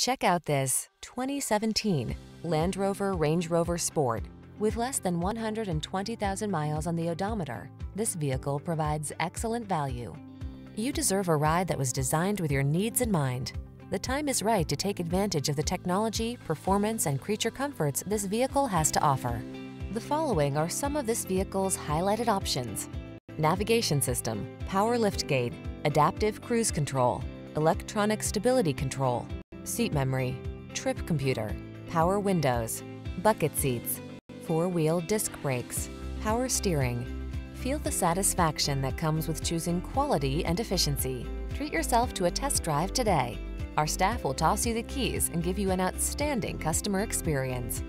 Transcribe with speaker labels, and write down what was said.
Speaker 1: Check out this 2017 Land Rover Range Rover Sport. With less than 120,000 miles on the odometer, this vehicle provides excellent value. You deserve a ride that was designed with your needs in mind. The time is right to take advantage of the technology, performance, and creature comforts this vehicle has to offer. The following are some of this vehicle's highlighted options. Navigation system, power liftgate, adaptive cruise control, electronic stability control, seat memory, trip computer, power windows, bucket seats, four-wheel disc brakes, power steering. Feel the satisfaction that comes with choosing quality and efficiency. Treat yourself to a test drive today. Our staff will toss you the keys and give you an outstanding customer experience.